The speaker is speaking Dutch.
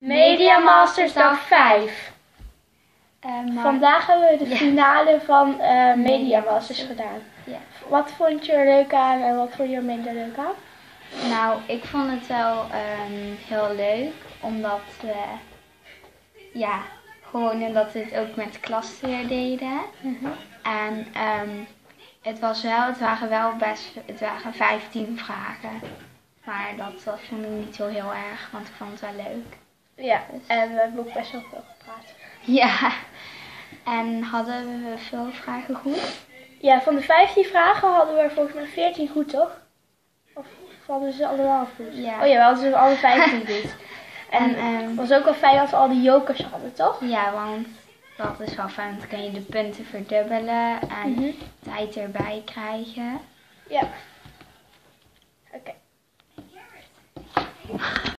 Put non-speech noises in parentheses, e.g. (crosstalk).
Media Masters dag 5. Eh, Vandaag hebben we de finale van eh, Media Masters gedaan. Ja. Wat vond je er leuk aan en wat vond je er minder leuk aan? Nou, ik vond het wel ehm, heel leuk, omdat we, ja, gewoon omdat we het ook met klas weer deden. En ehm, het was wel, het waren wel best, het waren 15 vragen. Maar dat, dat vond ik niet zo heel erg, want ik vond het wel leuk. Ja, en we hebben ook best wel veel gepraat. Ja, en hadden we veel vragen goed? Ja, van de 15 vragen hadden we er volgens mij 14 goed, toch? Of hadden ze allemaal goed? Ja. Oh ja, we hadden ze alle 15 goed. (laughs) En En, ehm, het was ook wel fijn dat we al die jokers hadden, toch? Ja, want dat is wel fijn. Dan kun je de punten verdubbelen en Mhm. tijd erbij krijgen. Ja.